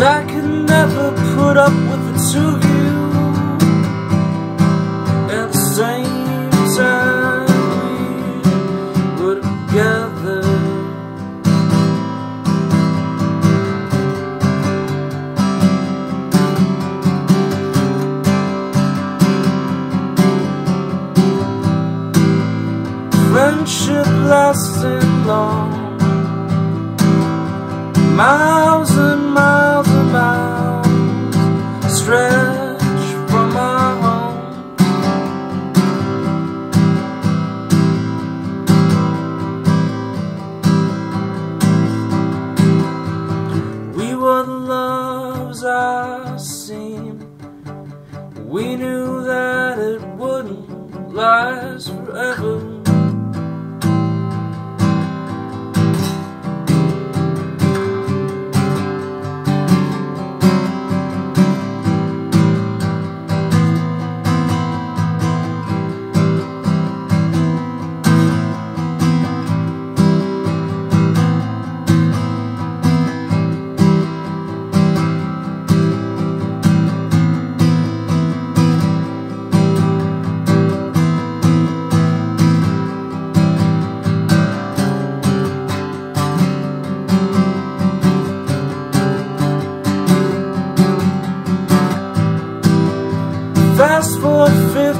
I could never put up with the two of you At the same time. We were together. Friendship lasting long. Miles knew that it wouldn't last forever.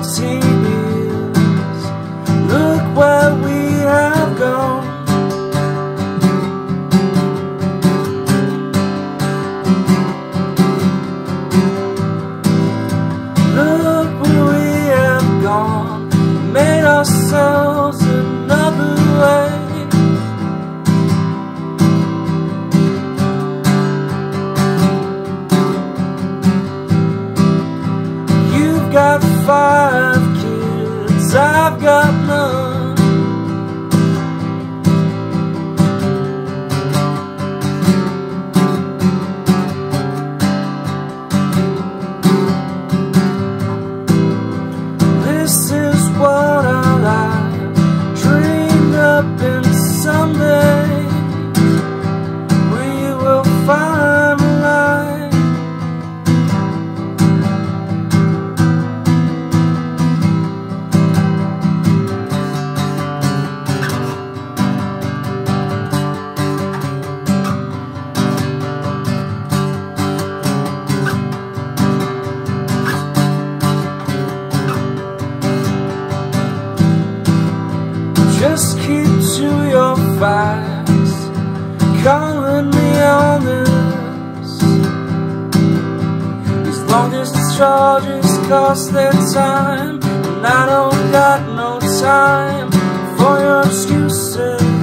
Forward Just keep to your facts. Calling me on this As long as the charges cost their time And I don't got no time For your excuses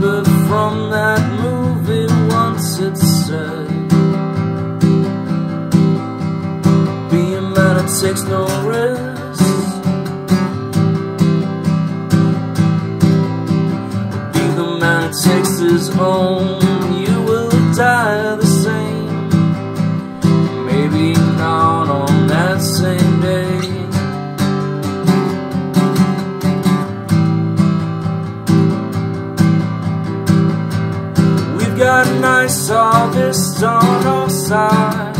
Remember from that movie once it said Be a man that takes no risks Be the man that takes his own We've got nice August on our side